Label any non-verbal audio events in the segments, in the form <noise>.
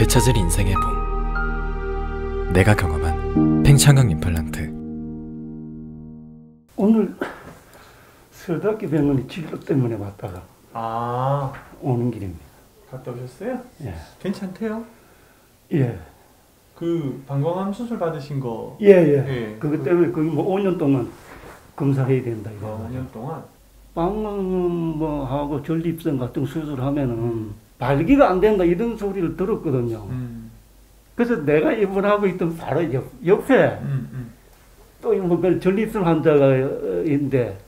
되찾을 인생의 봄 내가 경험한 팽창강 임플란트 오늘 서울대학교 병원에 진료 때문에 왔다가 아, 오는 길입니다. 갔다 오셨어요? 예. 괜찮대요? 예. 그 방광암 수술 받으신 거 예, 예. 예. 그것 때문에 거의 뭐 5년 동안 검사해야 된다, 이거. 어, 5년 동안 방광 뭐 하고 전립선 같은 수술하면은 발기가 안 된다 이런 소리를 들었거든요. 음. 그래서 내가 입원하고 있던 바로 옆, 옆에 음, 음. 또뭐 전립선 환자가 있는데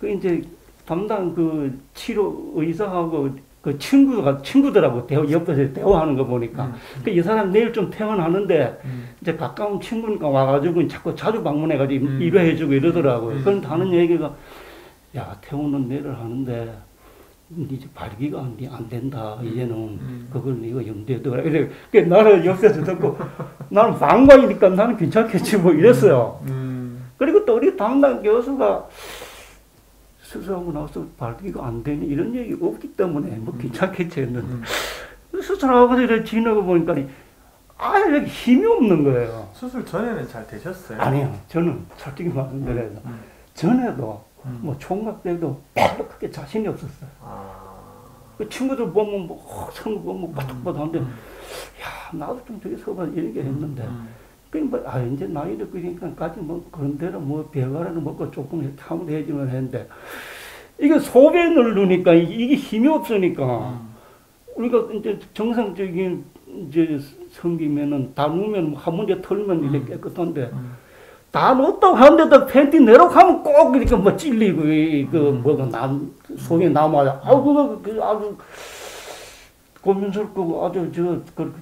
그 이제 담당 그 치료 의사하고 그 친구가 친구들하고 대화 옆에서 대화하는 거 보니까 음. 그이 사람 내일 좀 퇴원하는데 음. 이제 가까운 친구니까 와가지고 자꾸 자주 방문해가지고 음. 위로해주고 이러더라고요. 음. 그런데 하는 얘기가 야 퇴원은 내일 하는데 이제 발기가 안, 안 된다 이제는 음. 그걸 네가 염두에 두라 이래 그 나는 옆에서 듣고 <laughs> 나는 방광이니까 나는 괜찮겠지 뭐 이랬어요. 음. 그리고 또 우리 담당 교수가 수술하고 나서 발기가 안 되니 이런 얘기 없기 때문에 뭐 괜찮겠지 했는데 음. 수술하고 이렇게 지나고 보니까 아예 힘이 없는 거예요. 수술 전에는 잘 되셨어요? 아니요, 저는 솔직히 말씀드려서 음. 전에도 음. 뭐 총각 때도 별로 크게 자신이 없었어요. 아. 그 친구들 보면 뭐 어, 선거 보면 바닥바닥한데 음. 야 나도 좀 저기 서봐 이렇게 했는데 음. 그러니까 아 이제 나이도 그러니까 까지 뭐 그런 대로 뭐 별거라는 먹고 조금 하면 되지만 했는데 이게 소변 누르니까 이게 힘이 없으니까 음. 우리가 이제 정상적인 이제 성기면은 다 누우면 한 문제 털면 이렇게 깨끗한데 음. 다 넣었다고 하는데도 팬티 내려가면 꼭 이렇게 뭐 찔리고 이그 음. 뭐가 남 속에 남아요. 아우 그거 그 아주 고민스럽고 아주 저 그,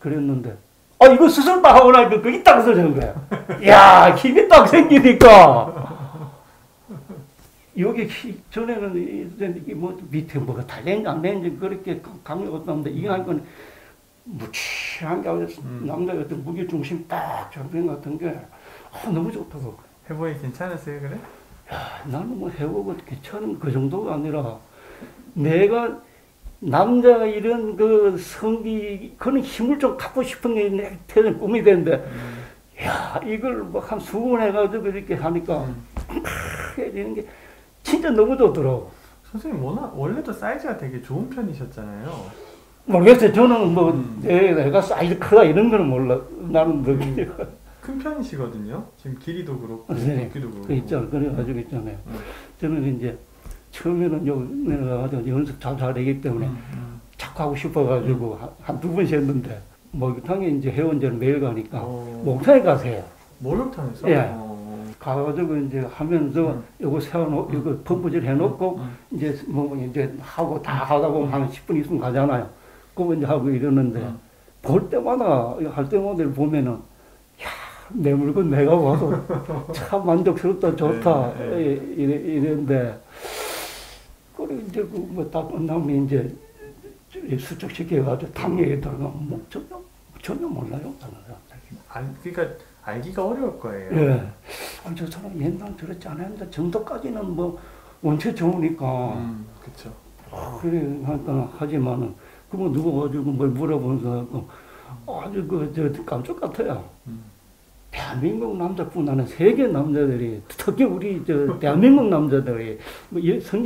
그랬는데 아 이거 수술 다 하고 나니까 그게 딱 써지는 거야. 야 힘이 딱 생기니까 여기 히- 전에는 뭐 밑에 뭐가 달랭이 안 되는지 그렇게 감이 없었는데 이거 하니까 무치한 게 아주 음. 남자 같은 무게 중심 딱 잡힌 것 같은 게 아, 너무 좋더라고. 해보니 괜찮으세요, 그래? 나는 뭐 해보고 괜찮은 그 정도가 아니라 내가 남자가 이런 그 성비 그런 힘을 좀 갖고 싶은 게 내 태어난 꿈이 되는데 음. 야 이걸 뭐한 수분 해가지고 이렇게 하니까 음. 해야 되는 게 진짜 너무 좋더라고. 선생님 워낙 원래도 사이즈가 되게 좋은 편이셨잖아요. 모르겠어요. 저는 뭐 음. 내, 내가 사이즈 크다 이런 거는 몰라. 나는 뭐 큰 편이시거든요. 지금 길이도 그렇고 선생님, 높이도 그렇고. 그 있잖아. 그래가지고 있잖아요. 음. 저는 이제 처음에는 요 내려가가지고 연습 잘 잘되기 때문에 음, 음. 자꾸 하고 싶어가지고 한두 번씩 했는데 목욕탕에 이제 회원제를 매일 가니까 어. 목욕탕에 가세요. 목욕탕에서? 예. 어. 가가지고 이제 하면서 음. 요거 세워놓고 이거 펌프질 해놓고 음. 이제 뭐 이제 하고 다 하다 보면 한 10분 있으면 가잖아요. 그거 이제 하고 이러는데 음. 볼 때마다 이거 할 때마다 보면은 야 내 물건 내가 와서 <laughs> 참 만족스럽다 좋다 네, 네. 이- 이래 이랬는데 그리고 이제 그뭐다 끝나면 이제 수축 시켜가지고 당뇨에 들어가면 뭐 전혀 전혀 몰라요 다른 사람들. 그러니까 알기가 어려울 거예요. 예. 아, 저 사람 옛날 저랬지 않았는데 정도까지는 뭐 원체 좋으니까 음, 그렇죠. 그래 하니까 하지만은 그뭐 누구 가지고 뭘 물어보면서 그 아주 그 저 깜짝 같아요. 음. 대한민국 남자뿐 아니라 세계 남자들이 특히 우리 저 대한민국 남자들이 뭐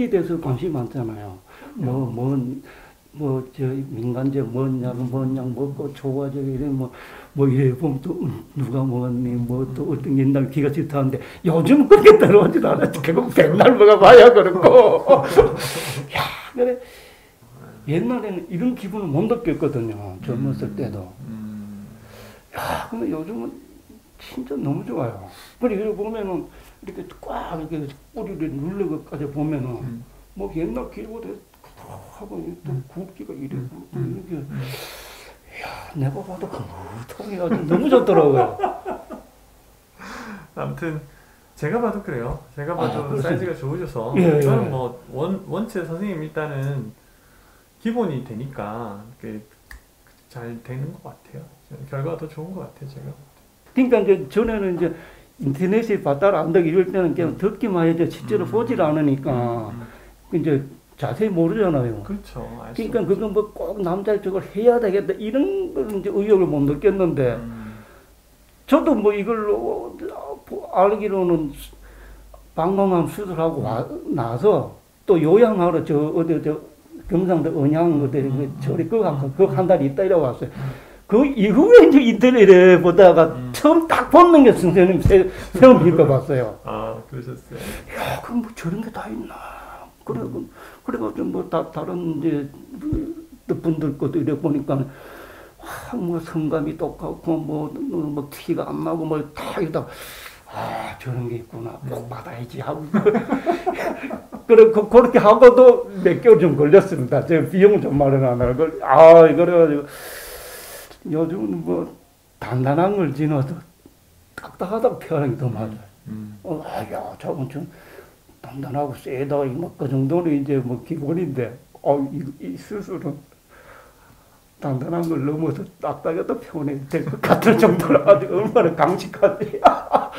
대해서 관심이 많잖아요. 뭐뭐뭐저 민간제 뭐냐 뭐냐 뭐고 좋아져 이래 뭐뭐 이래 보면 또 음, 누가 먹었니 뭐 또 어떤 옛날 기가 싫다는데 요즘 그렇게 들어오지도 않아. 결국 백날 먹어봐야 그렇고. <laughs> 야 그래 옛날에는 이런 기분을 못 느꼈거든요. 젊었을 때도. 음. 야, 근데 요즘은 진짜 너무 좋아요. 그리고 보면은 이렇게 꽉 이렇게 꼬리를 눌러까지 보면은 음. 뭐 옛날 길보다 하고 또 굵기가 이래 음. 이렇게 야 내가 봐도 흐뭇하게 너무 좋더라고요. <laughs> 아무튼 제가 봐도 그래요. 제가 봐도 아. 사이즈가 좋으셔서 예, 예. 저는 뭐 원, 원체 선생님 일단은 기본이 되니까 잘 되는 것 같아요. 결과가 더 좋은 것 같아요, 제가. 그러니까 이제 전에는 이제 봤다라 안다 이럴 때는 그냥 듣기만 해도 실제로 음. 보질 않으니까 음. 이제 자세히 모르잖아요. 그렇죠. 그러니까. 그건 뭐 꼭 남자를 저걸 해야 되겠다 이런 걸 이제 의욕을 못 느꼈는데 음, 저도 뭐 이걸로 알기로는 방광암 수술하고 와, 나서 또 요양하러 저 어디 저 경상도 언양 어디 그 저리 그거 그한 달 있다 이래 왔어요. 그 이후에 이제 인터넷에 보다가 음. 처음 딱 보는 게 선생님 세- 처음 읽어봤어요. 아 그러셨어요. 야, 그럼 뭐 저런 게 다 있나? 그래, 그래가지고 뭐 다, 다른 이제 그 분들 것도 이래 보니까 아, 뭐 성감이 똑같고 뭐, 뭐 티가 안 나고 뭐다 이러다 아 저런 게 있구나 꼭 받아야지 하고 <laughs> 그래 그, 그렇게 하고도 몇 개월 좀 걸렸습니다. 제가 비용 좀 마련하느라고 아 이거래가지고 요즘은 뭐 단단한 걸 지나도 딱딱하다고 표현이 더 맞아요. 음, 어, 아, 야, 저건 좀 단단하고 세다, 뭐그 정도는 이제 뭐 기본인데, 어, 이, 이 수술은 단단한 걸 넘어서 딱딱하다 표현이 될것 같은 <laughs> 정도로 아주 얼마나 강직한지. <laughs> 아,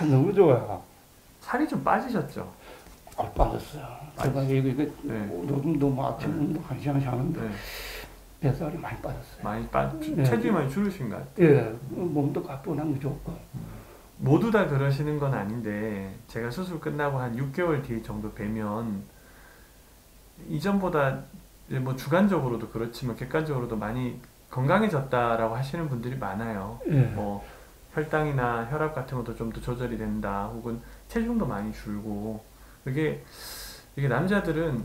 너무 좋아요. 살이 좀 빠지셨죠. 아, 빠졌어요. 제가 이거, 이거 네. 요즘도 뭐 아침 운동 한 시간씩 하는데, 네, 뱃살이 많이 빠졌어요. 많이 빠 네. 체중이 많이 줄으신 것 같아요. 예, 몸도 가뿐한 게 좋고. 모두 다 그러시는 건 아닌데 제가 수술 끝나고 한 6개월 뒤 정도 뵈면 이전보다 뭐 주관적으로도 그렇지만 객관적으로도 많이 건강해졌다라고 하시는 분들이 많아요. 예. 뭐 혈당이나 혈압 같은 것도 좀 더 조절이 된다. 혹은 체중도 많이 줄고 그게 이게 남자들은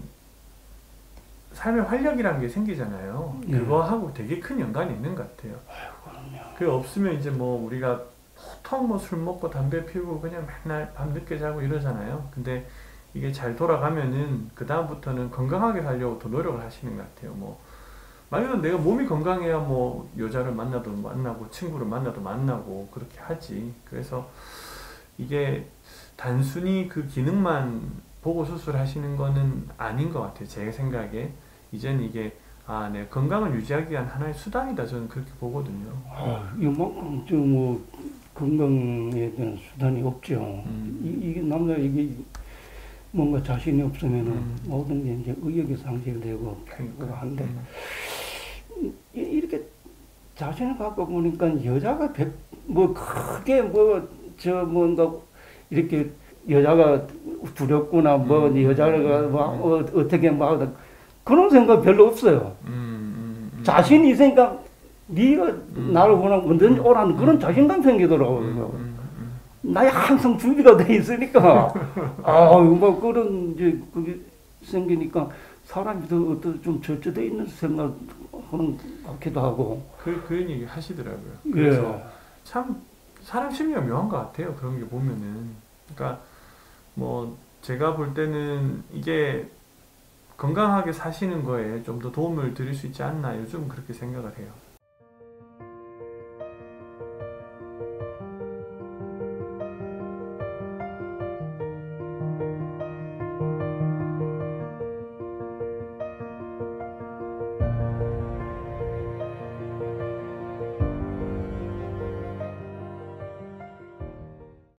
삶의 활력이라는 게 생기잖아요. 예. 그거하고 되게 큰 연관이 있는 것 같아요. 그게 없으면 이제 뭐 우리가 보통 뭐 술 먹고 담배 피우고 그냥 맨날 밤늦게 자고 이러잖아요. 근데 이게 잘 돌아가면은 그 다음부터는 건강하게 살려고 더 노력을 하시는 것 같아요. 뭐 만약에 내가 몸이 건강해야 뭐 여자를 만나도 만나고 친구를 만나도 만나고 그렇게 하지. 그래서 이게 단순히 그 기능만 보고 수술하시는 거는 아닌 것 같아요. 제 생각에 이제는 이게 아, 내 건강을 유지하기 위한 하나의 수단이다. 저는 그렇게 보거든요. 아, 이만큼 저뭐 건강에 대한 수단이 없죠. 음. 이, 이게 남자 이게 뭔가 자신이 없으면은 음. 모든 게 이제 의욕이 상실되고 그거 한데 음. 이- 이렇게 자신을 갖고 보니까 여자가 백, 뭐 크게 뭐 저 뭔가 이렇게 여자가 두렵구나 뭐 음. 여자가 뭐 어, 어떻게 뭐 하다 그런 생각 별로 없어요. 음, 음, 음. 자신이 있으니까 네가 음. 나를 원하면 언제든지 오라는 그런 음. 자신감 생기더라고요. 음, 음, 음. 나야 항상 준비가 돼 있으니까 <laughs> 아뭐 그런 이제 그게 생기니까 사람이 더 어떤 좀 절제돼 있는 생각하는 것 같기도 하고 그, 그런 얘기 하시더라고요. 예. 그래서 참 사람 심리가 묘한 것 같아요. 그런 게 보면은. 그러니까 뭐 제가 볼 때는 이게 건강하게 사시는 거에 좀 더 도움을 드릴 수 있지 않나 요즘 그렇게 생각을 해요.